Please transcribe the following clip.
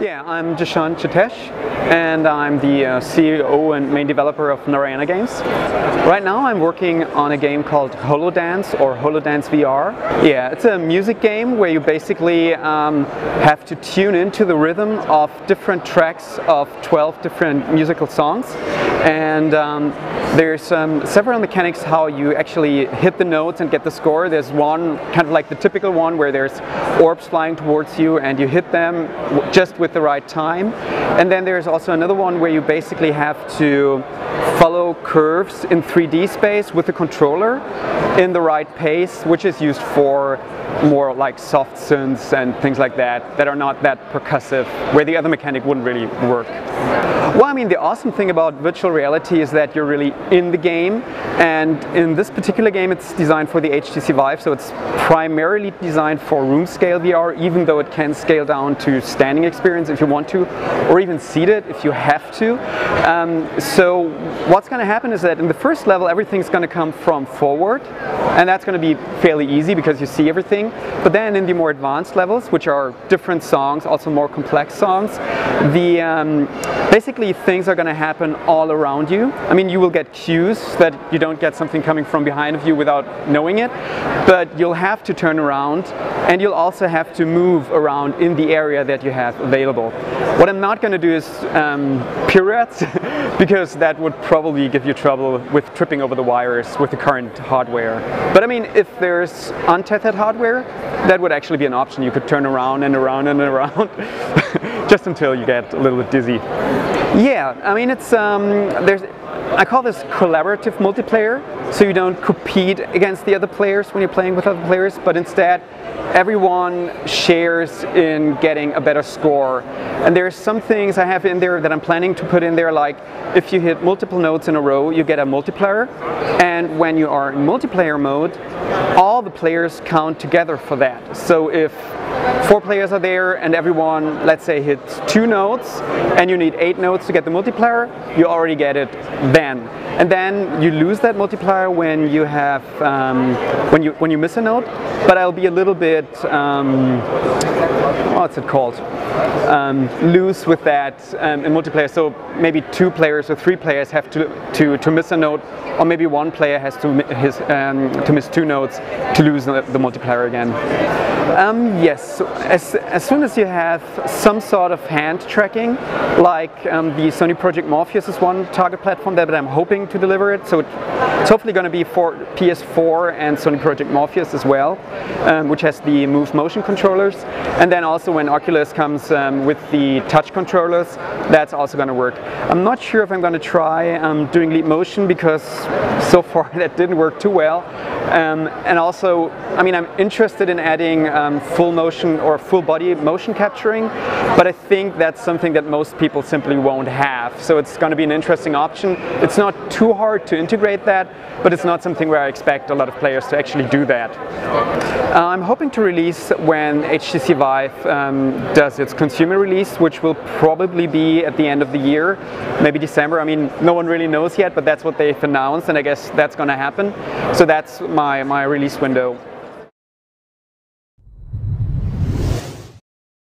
Yeah, I'm Jashan Chittesh and I'm the uh, CEO and main developer of Narayana Games. Right now I'm working on a game called HoloDance or HoloDance VR. Yeah, it's a music game where you basically um, have to tune into the rhythm of different tracks of 12 different musical songs and um, there's um, several mechanics how you actually hit the notes and get the score. There's one kind of like the typical one where there's orbs flying towards you and you hit them just with the right time. And then there's also another one where you basically have to follow curves in 3D space with the controller in the right pace, which is used for more like soft synths and things like that, that are not that percussive, where the other mechanic wouldn't really work. Well, I mean, the awesome thing about virtual reality is that you're really in the game, and in this particular game, it's designed for the HTC Vive, so it's primarily designed for room scale VR, even though it can scale down to standing experience if you want to, or even seated if you have to. Um, so what's going to happen is that in the first level, everything's going to come from forward, and that's going to be fairly easy because you see everything. But then in the more advanced levels, which are different songs, also more complex songs, the um, basically things are going to happen all around you. I mean, you will get cues that you don't get something coming from behind of you without knowing it, but you'll have to turn around and you'll also have to move around in the area that you have available. What I'm not going to do is um, pirouettes because that would probably give you trouble with tripping over the wires with the current hardware. But I mean, if there's untethered hardware, that would actually be an option. You could turn around and around and around just until you get a little bit dizzy. Yeah, I mean, it's um, there's I call this collaborative multiplayer, so you don't compete against the other players when you're playing with other players, but instead everyone shares in getting a better score. And there's some things I have in there that I'm planning to put in there, like if you hit multiple notes in a row, you get a multiplier. And when you are in multiplayer mode, all the players count together for that. So if four players are there and everyone, let's say, hits two notes and you need eight notes to get the multiplier, you already get it then. And then you lose that multiplier when you have, um, when, you, when you miss a note, but I'll be a little bit, um, what's it called? Um, loose with that um, in multiplayer. So maybe two players or three players have to, to, to miss a note, or maybe one player has to, his, um, to miss two notes to lose the, multiplier again. Um, yes, as, as soon as you have some sort of hand tracking, like um, the Sony Project Morpheus is one target platform that I'm hoping to deliver it. So it's hopefully going to be for PS4 and Sony Project Morpheus as well, um, which has the Move motion controllers. And then also when Oculus comes um, with the touch controllers, that's also going to work. I'm not sure if I'm going to try um, doing Leap Motion because so far that didn't work too well. Um, and also, I mean, I'm interested in adding um, full motion or full body motion capturing, but I think that's something that most people simply won't have. So it's going to be an interesting option. It's not too hard to integrate that, but it's not something where I expect a lot of players to actually do that. Uh, I'm hoping to release when HTC Vive um, does its consumer release, which will probably be at the end of the year, maybe December. I mean, no one really knows yet, but that's what they've announced, and I guess that's going to happen. So that's my, my release window.